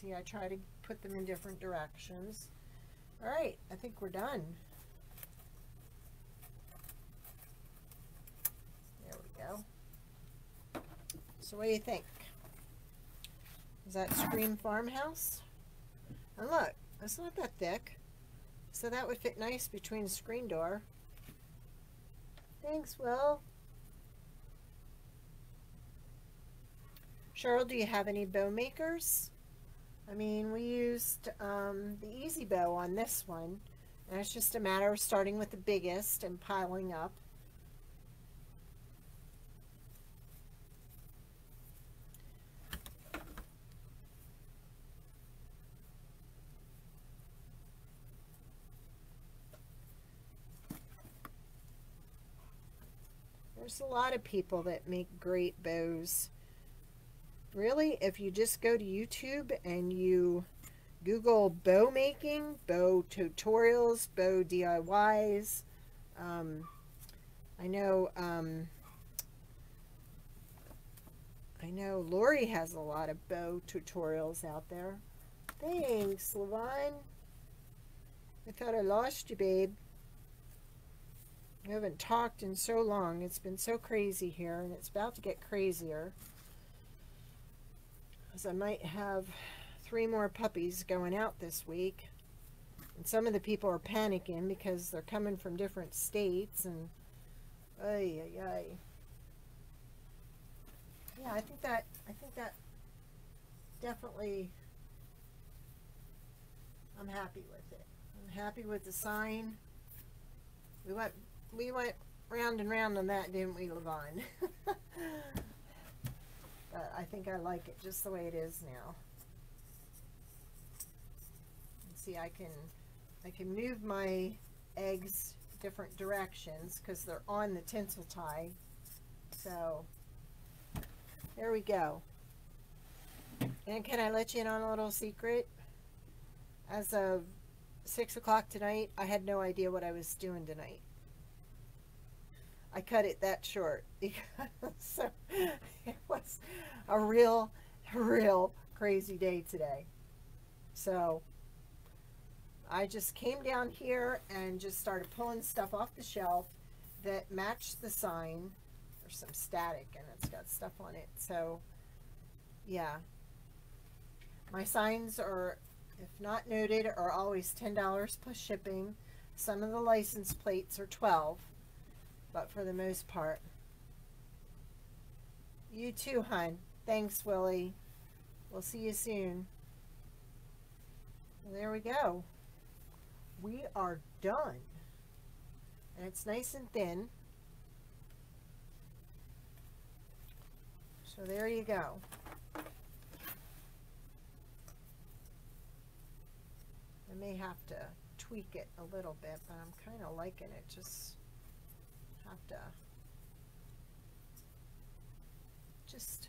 See, I try to put them in different directions. All right, I think we're done. There we go. So what do you think? Is that Scream Farmhouse? And look, it's not that thick. So that would fit nice between screen door. Thanks, Will. Cheryl, do you have any bow makers? I mean, we used um, the EZ Bow on this one. And it's just a matter of starting with the biggest and piling up. There's a lot of people that make great bows really, if you just go to YouTube and you Google bow making, bow tutorials, bow DIYs, um, I know, um, I know Lori has a lot of bow tutorials out there. Thanks, Levine. I thought I lost you, babe. We haven't talked in so long. It's been so crazy here, and it's about to get crazier because I might have three more puppies going out this week. And some of the people are panicking because they're coming from different states and ay ay ay. Yeah, I think that I think that definitely I'm happy with it. I'm happy with the sign. We went we went round and round on that, didn't we, Levon? But I think I like it just the way it is now. see, I can, I can move my eggs different directions because they're on the tinsel tie. So there we go. And can I let you in on a little secret? As of 6 o'clock tonight, I had no idea what I was doing tonight. I cut it that short because so it was a real, real crazy day today. So I just came down here and just started pulling stuff off the shelf that matched the sign. There's some static and it's got stuff on it. So yeah, my signs are, if not noted, are always $10 plus shipping. Some of the license plates are 12 but for the most part. You too, hun. Thanks, Willie. We'll see you soon. there we go. We are done. And it's nice and thin. So there you go. I may have to tweak it a little bit, but I'm kind of liking it just have to just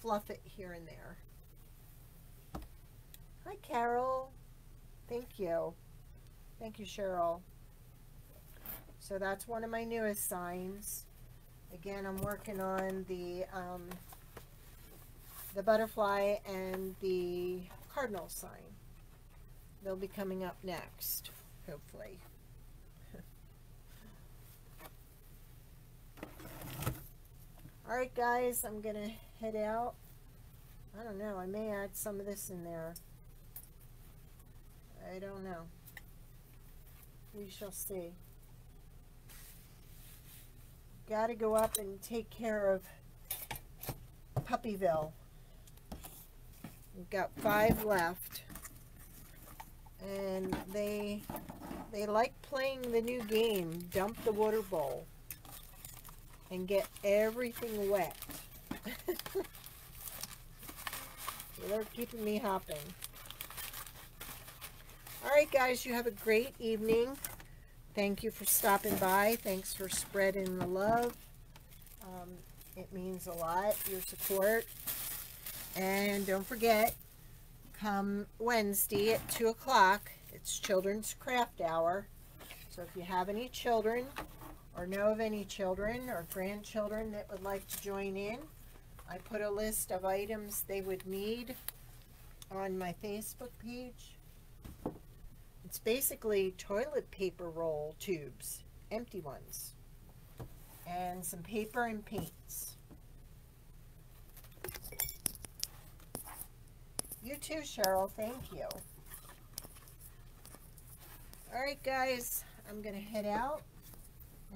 fluff it here and there. Hi, Carol. Thank you. Thank you, Cheryl. So that's one of my newest signs. Again, I'm working on the um, the butterfly and the cardinal sign. They'll be coming up next, hopefully. All right, guys, I'm going to head out. I don't know. I may add some of this in there. I don't know. We shall see. Got to go up and take care of Puppyville. We've got five left. And they they like playing the new game, Dump the Water Bowl, and get everything wet. they're keeping me hopping. Alright guys, you have a great evening. Thank you for stopping by. Thanks for spreading the love. Um, it means a lot, your support. And don't forget, come Wednesday at 2 o'clock, it's Children's Craft Hour. So if you have any children or know of any children or grandchildren that would like to join in, I put a list of items they would need on my Facebook page. It's basically toilet paper roll tubes, empty ones, and some paper and paints. You too, Cheryl. Thank you. Alright, guys. I'm going to head out.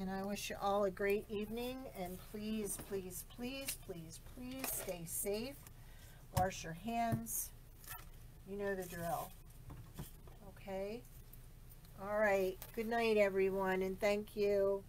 And I wish you all a great evening. And please, please, please, please, please stay safe. Wash your hands. You know the drill. Okay? All right. Good night, everyone. And thank you.